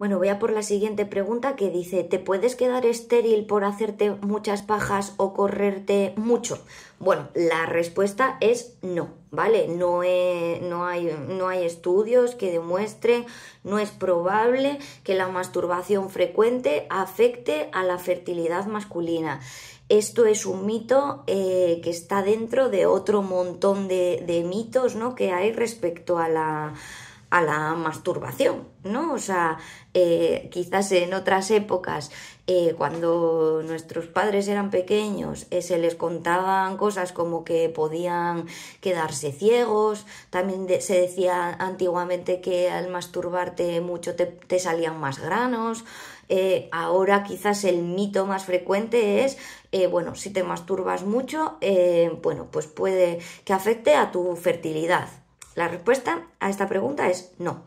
Bueno, voy a por la siguiente pregunta que dice, ¿te puedes quedar estéril por hacerte muchas pajas o correrte mucho? Bueno, la respuesta es no, ¿vale? No, no, hay, no hay estudios que demuestren, no es probable que la masturbación frecuente afecte a la fertilidad masculina. Esto es un mito eh, que está dentro de otro montón de, de mitos ¿no? que hay respecto a la a la masturbación, ¿no? O sea, eh, quizás en otras épocas, eh, cuando nuestros padres eran pequeños, eh, se les contaban cosas como que podían quedarse ciegos, también se decía antiguamente que al masturbarte mucho te, te salían más granos, ahora quizás el mito más frecuente es, bueno, si te masturbas mucho, bueno, pues puede que afecte a tu fertilidad. La respuesta a esta pregunta es no.